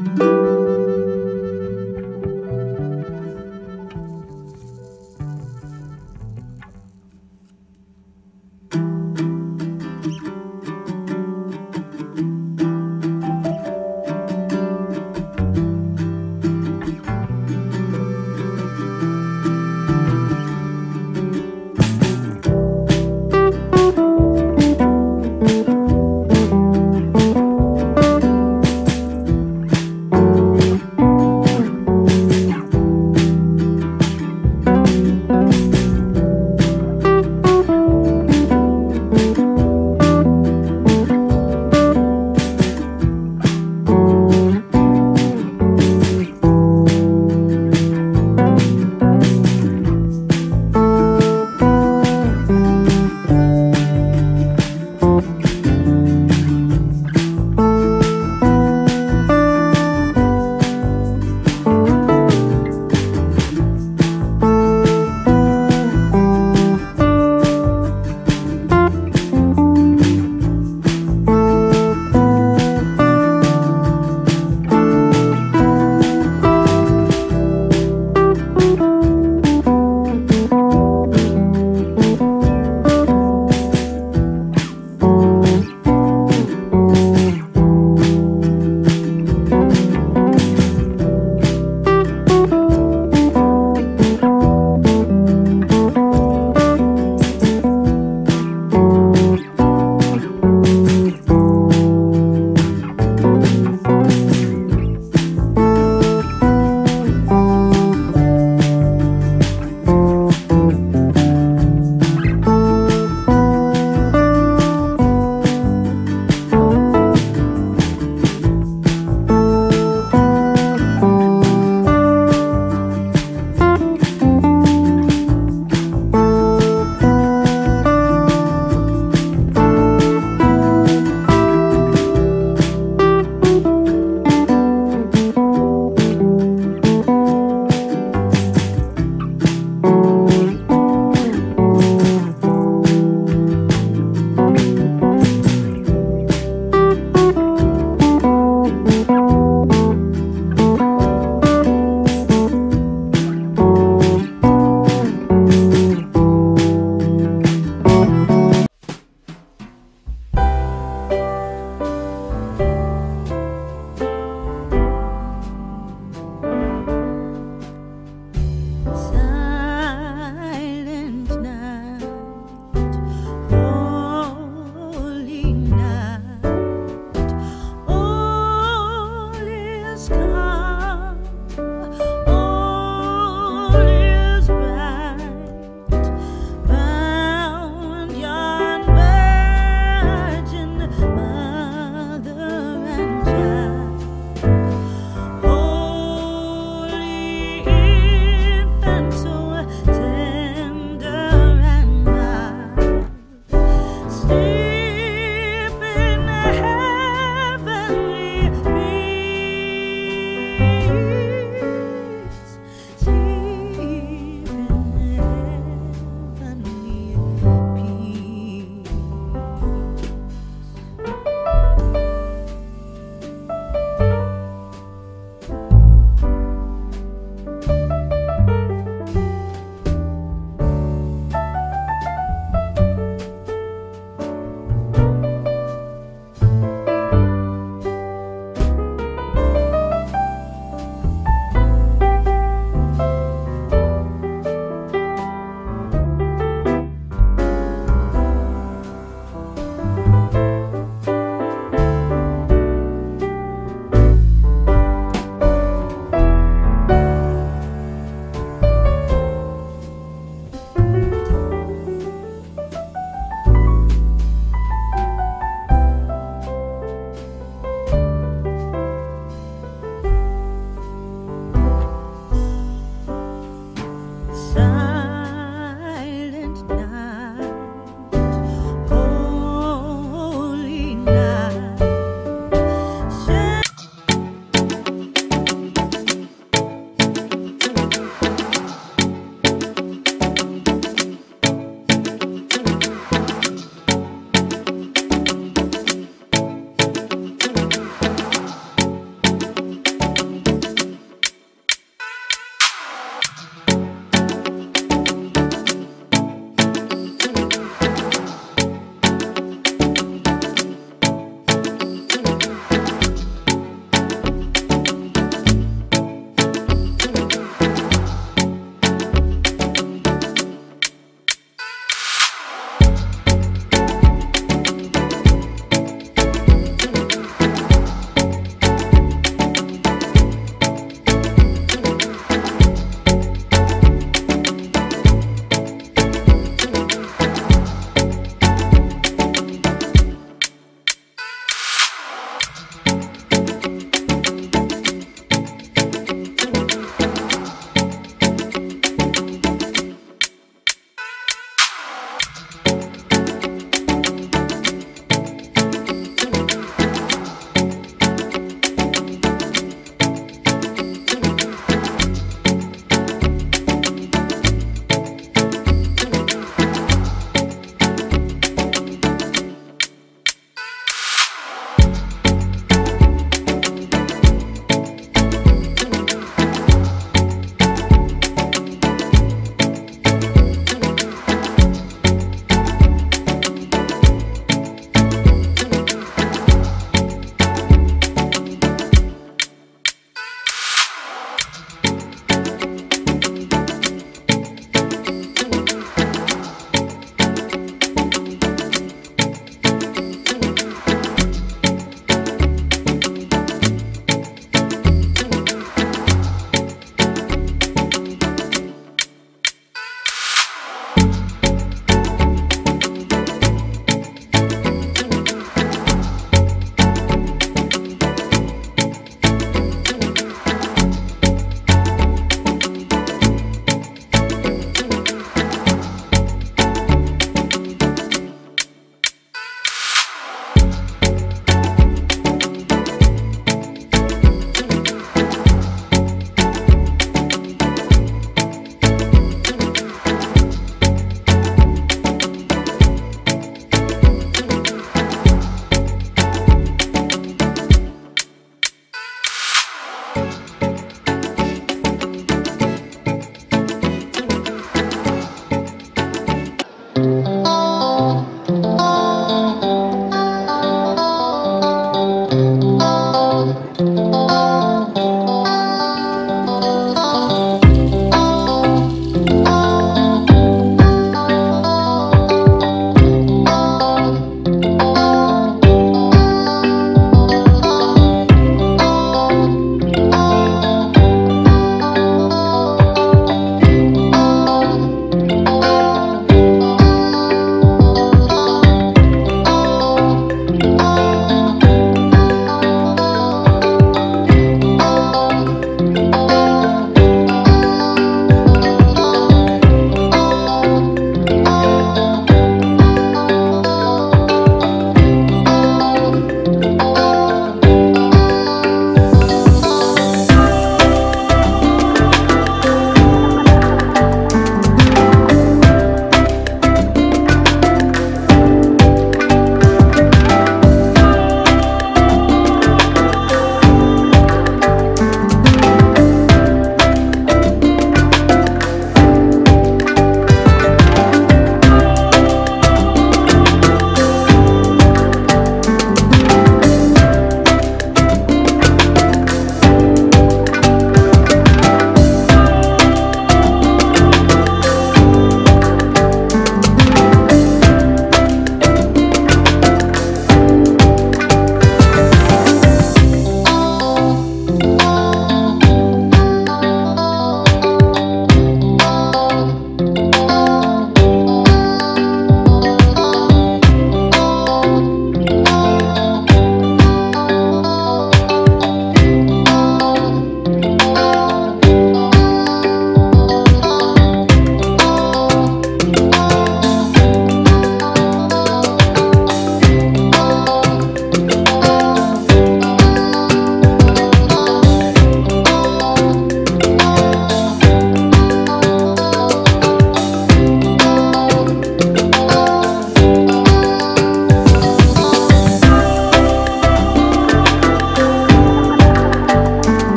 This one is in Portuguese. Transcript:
Música